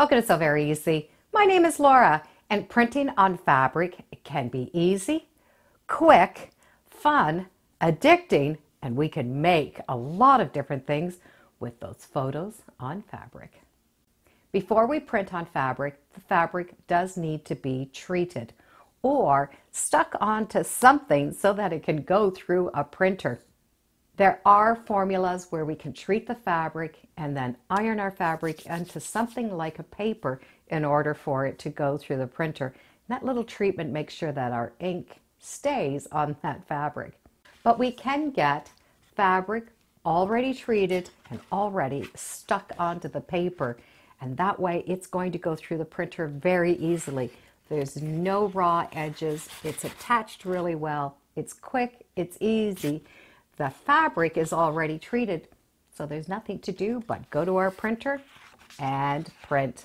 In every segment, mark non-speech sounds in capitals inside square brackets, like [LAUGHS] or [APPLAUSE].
Welcome to Sew Very Easy. My name is Laura, and printing on fabric can be easy, quick, fun, addicting, and we can make a lot of different things with those photos on fabric. Before we print on fabric, the fabric does need to be treated or stuck onto something so that it can go through a printer. There are formulas where we can treat the fabric and then iron our fabric into something like a paper in order for it to go through the printer. And that little treatment makes sure that our ink stays on [LAUGHS] that fabric. But we can get fabric already treated and already stuck onto the paper. And that way it's going to go through the printer very easily. There's no raw edges. It's attached really well. It's quick. It's easy the fabric is already treated, so there's nothing to do but go to our printer and print.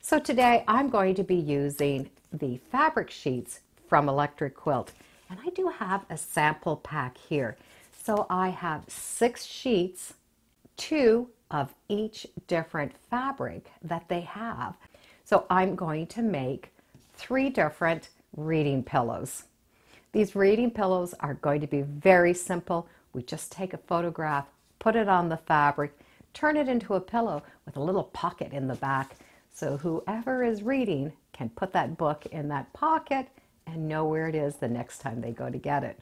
So today I'm going to be using the fabric sheets from Electric Quilt. And I do have a sample pack here. So I have six sheets, two of each different fabric that they have. So I'm going to make three different reading pillows. These reading pillows are going to be very simple. We just take a photograph, put it on the fabric, turn it into a pillow with a little pocket in the back. So whoever is reading can put that book in that pocket and know where it is the next time they go to get it.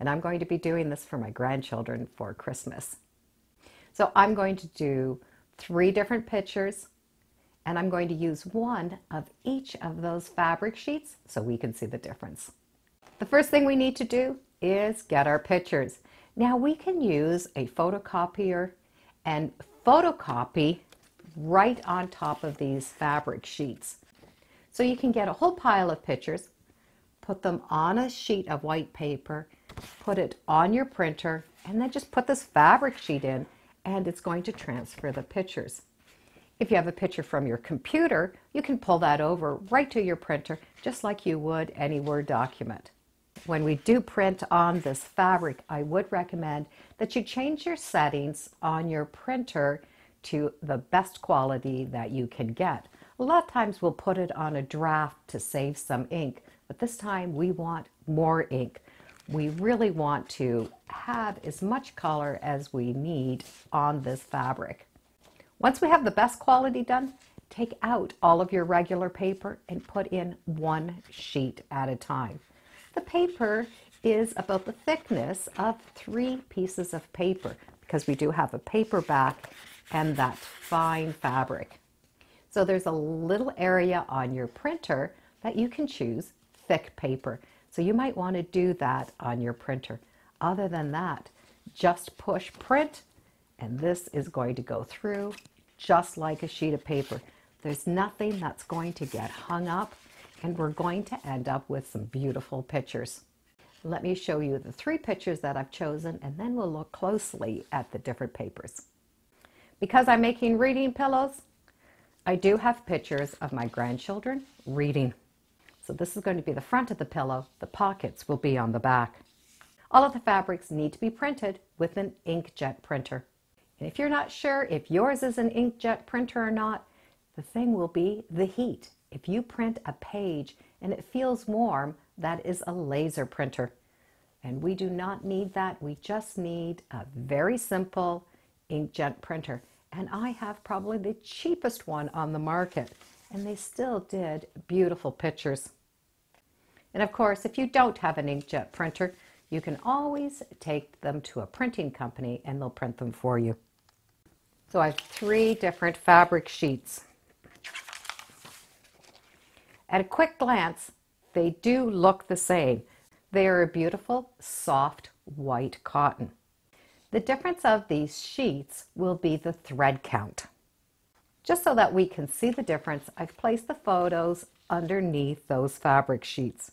And I'm going to be doing this for my grandchildren for Christmas. So I'm going to do three different pictures and I'm going to use one of each of those fabric sheets so we can see the difference. The first thing we need to do is get our pictures. Now we can use a photocopier and photocopy right on top of these fabric sheets. So you can get a whole pile of pictures, put them on a sheet of white paper, put it on your printer, and then just put this fabric sheet in and it's going to transfer the pictures. If you have a picture from your computer, you can pull that over right to your printer just like you would any Word document. When we do print on this fabric, I would recommend that you change your settings on your printer to the best quality that you can get. A lot of times we'll put it on a draft to save some ink, but this time we want more ink. We really want to have as much color as we need on this fabric. Once we have the best quality done, take out all of your regular paper and put in one sheet at a time. The paper is about the thickness of three pieces of paper because we do have a paperback and that fine fabric. So there's a little area on your printer that you can choose thick paper. So you might want to do that on your printer. Other than that, just push print and this is going to go through just like a sheet of paper. There's nothing that's going to get hung up and we're going to end up with some beautiful pictures. Let me show you the three pictures that I've chosen and then we'll look closely at the different papers. Because I'm making reading pillows, I do have pictures of my grandchildren reading. So this is going to be the front of the pillow. The pockets will be on the back. All of the fabrics need to be printed with an inkjet printer. And if you're not sure if yours is an inkjet printer or not, the thing will be the heat. If you print a page and it feels warm, that is a laser printer. And we do not need that. We just need a very simple inkjet printer. And I have probably the cheapest one on the market. And they still did beautiful pictures. And of course, if you don't have an inkjet printer, you can always take them to a printing company and they'll print them for you. So I have three different fabric sheets. At a quick glance, they do look the same. They are a beautiful, soft, white cotton. The difference of these sheets will be the thread count. Just so that we can see the difference, I've placed the photos underneath those fabric sheets.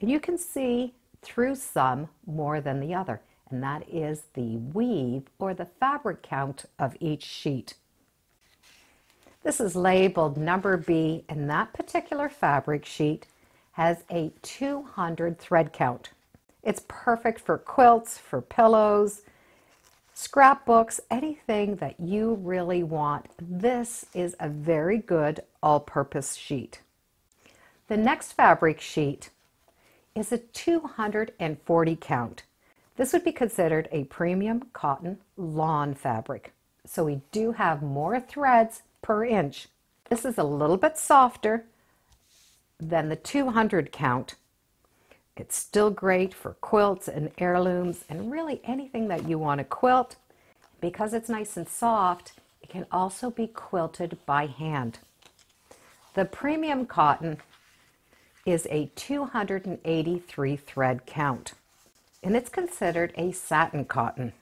And you can see through some more than the other, and that is the weave or the fabric count of each sheet. This is labeled number B and that particular fabric sheet has a 200 thread count. It's perfect for quilts, for pillows, scrapbooks, anything that you really want. This is a very good all-purpose sheet. The next fabric sheet is a 240 count. This would be considered a premium cotton lawn fabric. So we do have more threads per inch. This is a little bit softer than the 200 count. It's still great for quilts and heirlooms and really anything that you want to quilt. Because it's nice and soft, it can also be quilted by hand. The premium cotton is a 283 thread count and it's considered a satin cotton.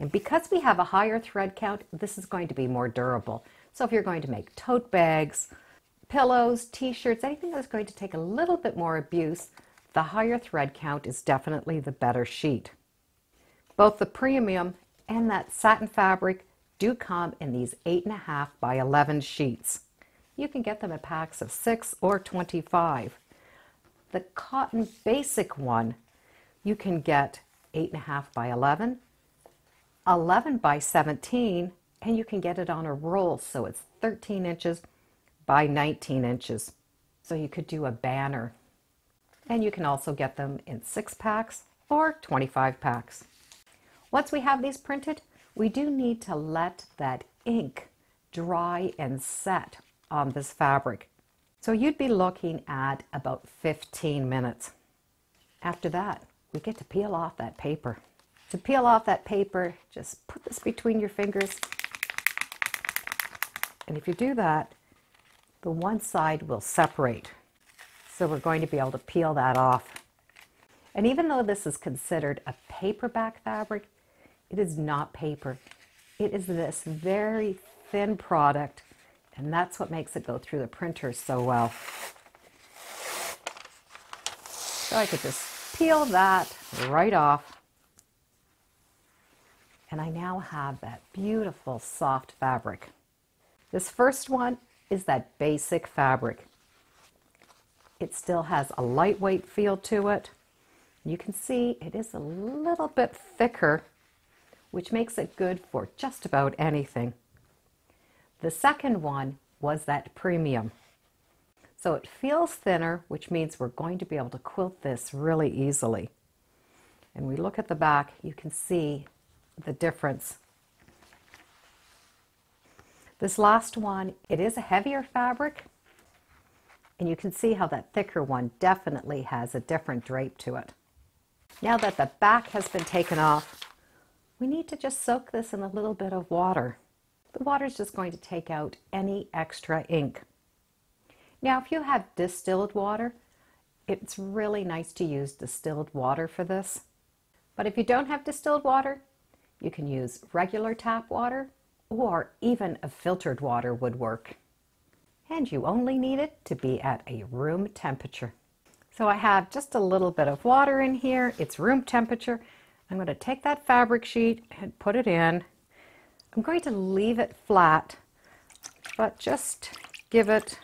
And because we have a higher thread count, this is going to be more durable. So if you're going to make tote bags, pillows, t-shirts, anything that's going to take a little bit more abuse, the higher thread count is definitely the better sheet. Both the premium and that satin fabric do come in these 8.5 by 11 sheets. You can get them in packs of 6 or 25. The cotton basic one you can get 8.5 by 11, 11 by 17, and you can get it on a roll. So it's 13 inches by 19 inches. So you could do a banner. And you can also get them in six packs or 25 packs. Once we have these printed, we do need to let that ink dry and set on this fabric. So you'd be looking at about 15 minutes. After that, we get to peel off that paper. To peel off that paper, just put this between your fingers. And if you do that, the one side will separate. So we're going to be able to peel that off. And even though this is considered a paperback fabric, it is not paper. It is this very thin product, and that's what makes it go through the printer so well. So I could just peel that right off. And I now have that beautiful soft fabric. This first one is that basic fabric. It still has a lightweight feel to it. You can see it is a little bit thicker, which makes it good for just about anything. The second one was that premium. So it feels thinner, which means we're going to be able to quilt this really easily. And we look at the back, you can see the difference. This last one, it is a heavier fabric, and you can see how that thicker one definitely has a different drape to it. Now that the back has been taken off, we need to just soak this in a little bit of water. The water is just going to take out any extra ink. Now, if you have distilled water, it's really nice to use distilled water for this. But if you don't have distilled water, you can use regular tap water or even a filtered water would work. And you only need it to be at a room temperature. So I have just a little bit of water in here. It's room temperature. I'm going to take that fabric sheet and put it in. I'm going to leave it flat, but just give it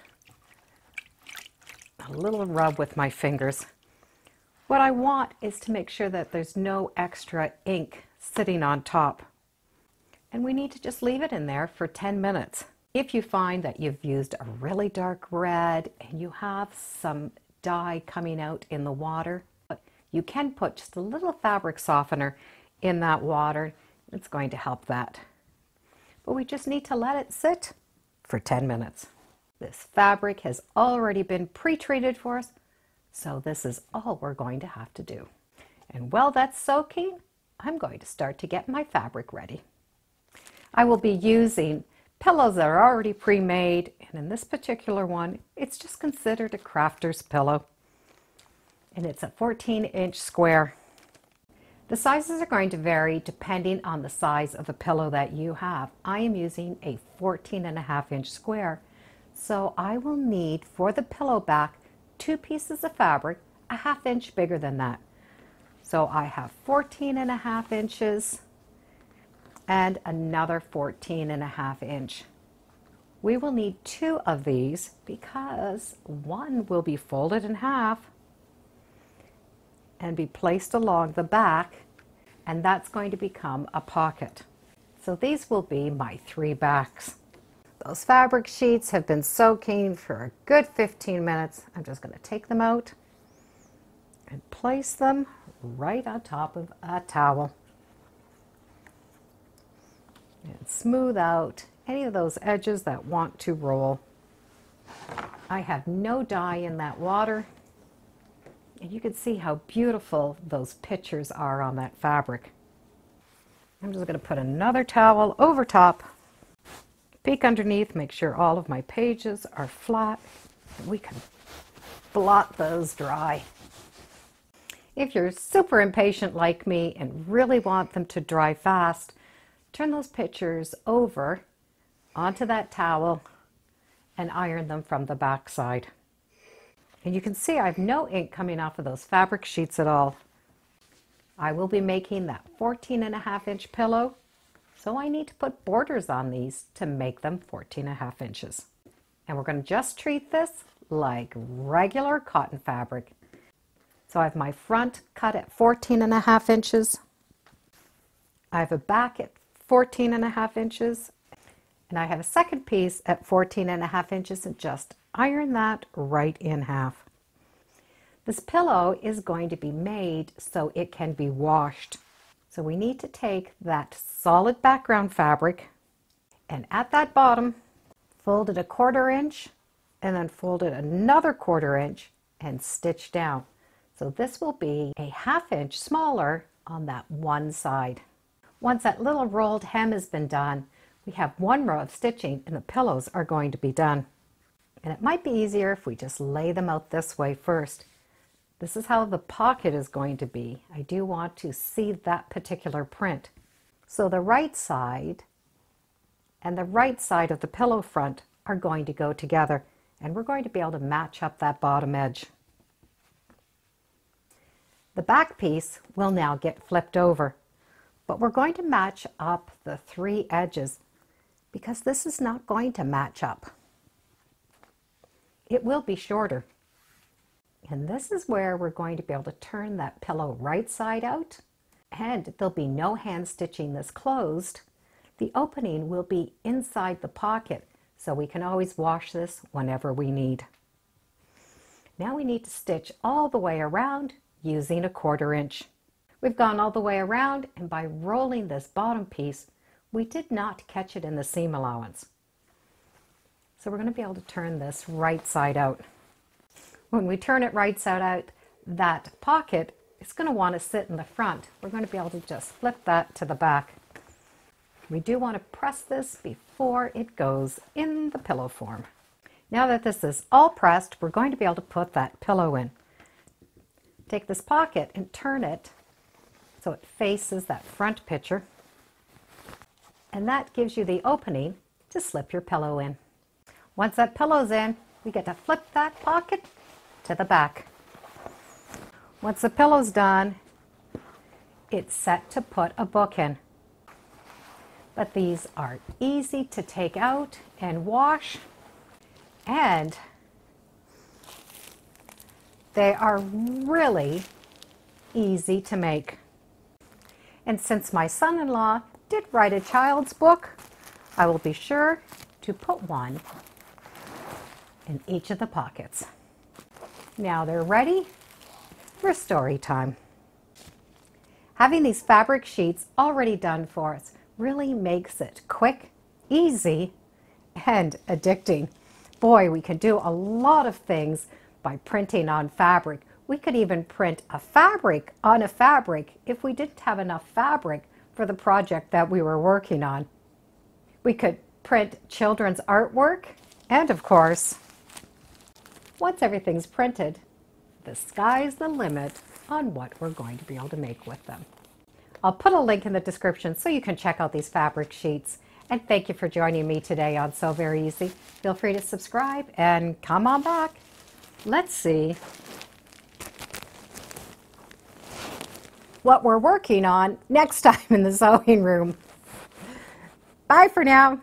a little rub with my fingers. What I want is to make sure that there's no extra ink sitting on top. And we need to just leave it in there for 10 minutes. If you find that you've used a really dark red and you have some dye coming out in the water, you can put just a little fabric softener in that water. It's going to help that. But we just need to let it sit for 10 minutes. This fabric has already been pre-treated for us, so this is all we're going to have to do. And while that's soaking, I'm going to start to get my fabric ready. I will be using pillows that are already pre-made, and in this particular one, it's just considered a crafter's pillow. And it's a 14 inch square. The sizes are going to vary depending on the size of the pillow that you have. I am using a 14 and a half inch square so I will need for the pillow back two pieces of fabric a half inch bigger than that. So I have 14 and a half inches and another 14 and a half inch. We will need two of these because one will be folded in half and be placed along the back and that's going to become a pocket. So these will be my three backs. Those fabric sheets have been soaking for a good 15 minutes. I'm just going to take them out and place them right on top of a towel. And smooth out any of those edges that want to roll. I have no dye in that water. And you can see how beautiful those pictures are on that fabric. I'm just going to put another towel over top, peek underneath, make sure all of my pages are flat. And we can blot those dry. If you're super impatient like me and really want them to dry fast, turn those pictures over onto that towel and iron them from the back side. And you can see I have no ink coming off of those fabric sheets at all. I will be making that 14 and a half inch pillow, so I need to put borders on these to make them 14 and a half inches. And we're going to just treat this like regular cotton fabric. So I have my front cut at 14 and a half inches. I have a back at 14 and a half inches and I have a second piece at 14 and a half inches and just iron that right in half. This pillow is going to be made so it can be washed. So we need to take that solid background fabric and at that bottom, fold it a quarter inch and then fold it another quarter inch and stitch down. So this will be a half inch smaller on that one side. Once that little rolled hem has been done, we have one row of stitching and the pillows are going to be done. And it might be easier if we just lay them out this way first. This is how the pocket is going to be. I do want to see that particular print. So the right side and the right side of the pillow front are going to go together and we're going to be able to match up that bottom edge. The back piece will now get flipped over, but we're going to match up the three edges because this is not going to match up. It will be shorter. And this is where we're going to be able to turn that pillow right side out and there'll be no hand stitching this closed. The opening will be inside the pocket so we can always wash this whenever we need. Now we need to stitch all the way around using a quarter inch. We've gone all the way around and by rolling this bottom piece we did not catch it in the seam allowance. So we're going to be able to turn this right side out. When we turn it right side out, that pocket is going to want to sit in the front. We're going to be able to just flip that to the back. We do want to press this before it goes in the pillow form. Now that this is all pressed, we're going to be able to put that pillow in. Take this pocket and turn it so it faces that front picture and that gives you the opening to slip your pillow in. Once that pillow's in, we get to flip that pocket to the back. Once the pillow's done, it's set to put a book in. But these are easy to take out and wash, and they are really easy to make. And since my son-in-law did write a child's book, I will be sure to put one in each of the pockets. Now they're ready for story time. Having these fabric sheets already done for us really makes it quick, easy, and addicting. Boy, we can do a lot of things by printing on fabric. We could even print a fabric on a fabric if we didn't have enough fabric for the project that we were working on. We could print children's artwork, and of course, once everything's printed, the sky's the limit on what we're going to be able to make with them. I'll put a link in the description so you can check out these fabric sheets. And thank you for joining me today on Sew Very Easy. Feel free to subscribe and come on back. Let's see what we're working on next time in the sewing room. Bye for now.